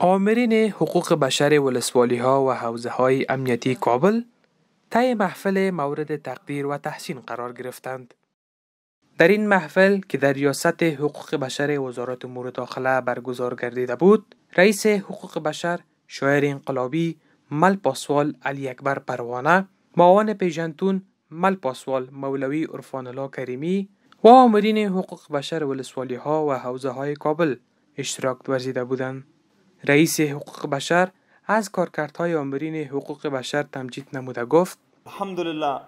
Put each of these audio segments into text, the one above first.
عامرین حقوق بشر ولسوالی ها و حوزه های امنیتی کابل تای محفل مورد تقدیر و تحسین قرار گرفتند. در این محفل که در ریاست حقوق بشر وزارت امور داخله برگزار گردیده بود، رئیس حقوق بشر شاعر انقلابي مل پاسوال علي اکبر پروانه، معاون پېژندتون مل پاسوال مولوي عرفان الله کریمي و آمرین حقوق بشر ولسوالیها و حوزه های کابل اشتراک دورزیده بودند. رئیس حقوق بشر از کارکردهای آمرین حقوق بشر تمجید نموده گفت. الحمدلله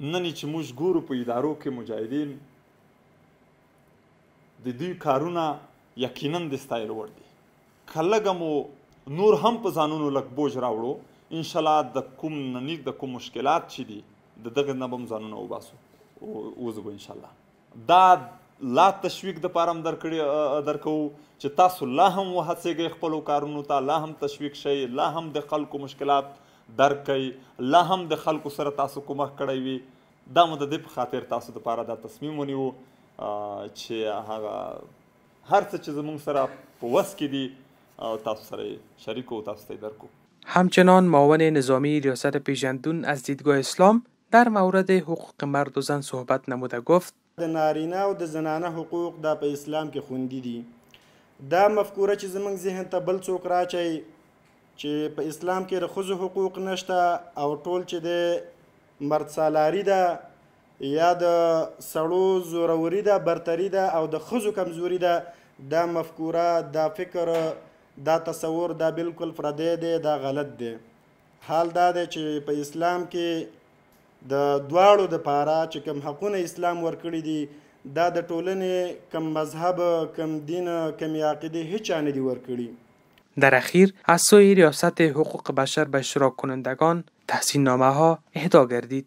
نني چې موږ ګورو په ادارو کې مجاهدين. د دوی کارونه یقیناً د ستایلو وړ دي. که لږه مو نور هم په ځانونو لږ بوج راوړو، انشاالله د کوم نه ني د کوم مشکلات چي دي د دغه نه به هم ځانونه وباسو وځبو انشاالله. دا لا تشویق د پاره هم درکوو چي تاسو لا هم وهڅیږئ خپلو کارونو ته، لا هم تشویق شئ، لا هم د خلکو مشکلات درک کړئ، لا هم د خلکو سره تاسو کومک کړی وي، دا مو د دې په خاطر تاسو لپاره دا تصمیم ونیو چې هغه هر څه چې زموږ سره په وس کې دي تاسو سره یې شریکو او تاسو ته یې درکو. همچنان معاون نظامی ریاست پیژندون از دیدگاه اسلام در مورد حقوق مرد و زن صحبت نموده گفت، د نارینه او د زنانه حقوق دا په اسلام کې خوندي دي دا مفکوره چې زمونږ ذهن ته بل څوک راچي چې په اسلام کې د ښځو حقوق نشته او ټول چې د مرد سالاري ده یا د سړو زوروري ده برتري ده او د ښځو کمزوري ده دا مفکوره دا فکر دا تصور دا بالکل پردی دی دا غلط دی حال دا دی چې په اسلام کې د دواړو د پاره چې کوم حقونه اسلام ورکړي دي دا د ټولنې کم مذهب کم دین کمی عقیده هیچا نه دي ورکړي. در اخیر از سوی ریاست حقوق بشر به اشتراک کنندگان تحسین نامه ها اهدا گردید.